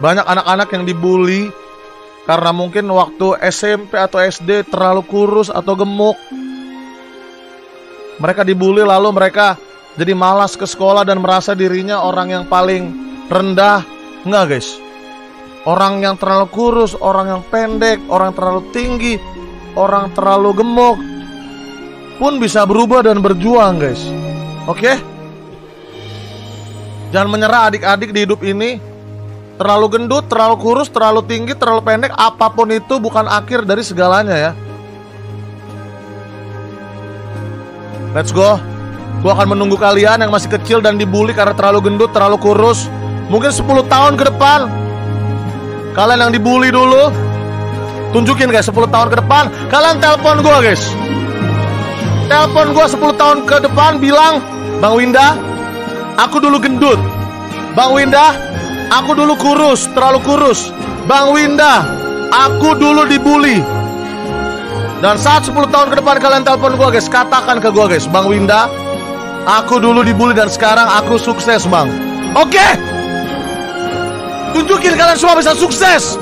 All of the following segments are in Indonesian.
Banyak anak-anak yang dibully karena mungkin waktu SMP atau SD terlalu kurus atau gemuk. Mereka dibully lalu mereka jadi malas ke sekolah dan merasa dirinya orang yang paling rendah. Enggak, guys. Orang yang terlalu kurus, orang yang pendek, orang terlalu tinggi, orang terlalu gemuk pun bisa berubah dan berjuang, guys. Oke? Jangan menyerah adik-adik di hidup ini. Terlalu gendut, terlalu kurus, terlalu tinggi, terlalu pendek, apa pun itu bukan akhir dari segalanya ya. Let's go. Gua akan menunggu kalian yang masih kecil dan dibully karena terlalu gendut, terlalu kurus. Mungkin 10 tahun ke depan. Kalian yang dibully dulu. Tunjukin guys 10 tahun ke depan. Kalian telepon gua guys. Telepon gua 10 tahun ke depan bilang, "Bang Winda, aku dulu gendut." Bang Winda, aku dulu kurus, terlalu kurus. Bang Winda, aku dulu dibully. Dan saat 10 tahun ke depan kalian telepon gua guys, katakan ke gua guys, Bang Winda, aku dulu dibully dan sekarang aku sukses, Bang. Oke? Tunjukin kalian semua bisa sukses.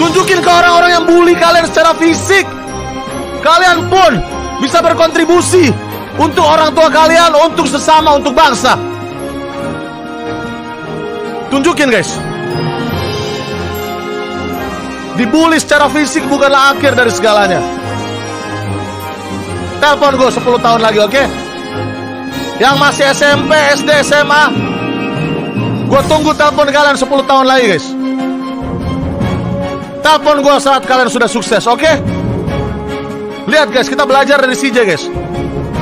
Tunjukin ke orang-orang yang bully kalian secara fisik. Kalian pun bisa berkontribusi untuk orang tua kalian, untuk sesama, untuk bangsa. Tunjukin guys. Dibully secara fisik bukanlah akhir dari segalanya. Telepon gue 10 tahun lagi, oke? Yang masih SMP, SD, SMA, gue tunggu telepon kalian 10 tahun lagi, guys. Telepon gue saat kalian sudah sukses, oke? Lihat guys, kita belajar dari CJ guys.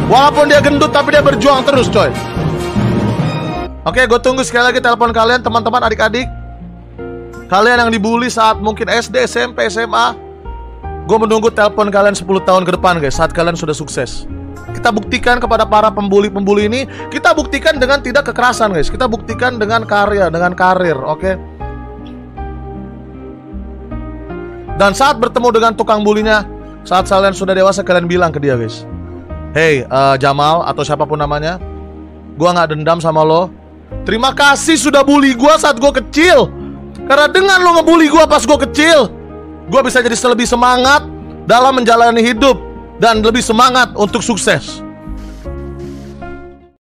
Walaupun dia gendut tapi dia berjuang terus, coy. Oke, gue tunggu sekali lagi telepon kalian, teman-teman, adik-adik. Kalian yang dibully saat mungkin SD, SMP, SMA. Gue menunggu telepon kalian 10 tahun ke depan, guys, saat kalian sudah sukses. Kita buktikan kepada para pembuli-pembuli ini, kita buktikan dengan tidak kekerasan, guys. Kita buktikan dengan karya, dengan karir, oke? Dan saat bertemu dengan tukang bulinya, saat kalian sudah dewasa, kalian bilang ke dia, guys. Hey, uh, Jamal atau siapa pun namanya, gua nggak dendam sama lo. Terima kasih sudah bully gua saat gua kecil. Karena dengan lo ngebully gua pas gua kecil, gua bisa jadi lebih semangat dalam menjalani hidup dan lebih semangat untuk sukses.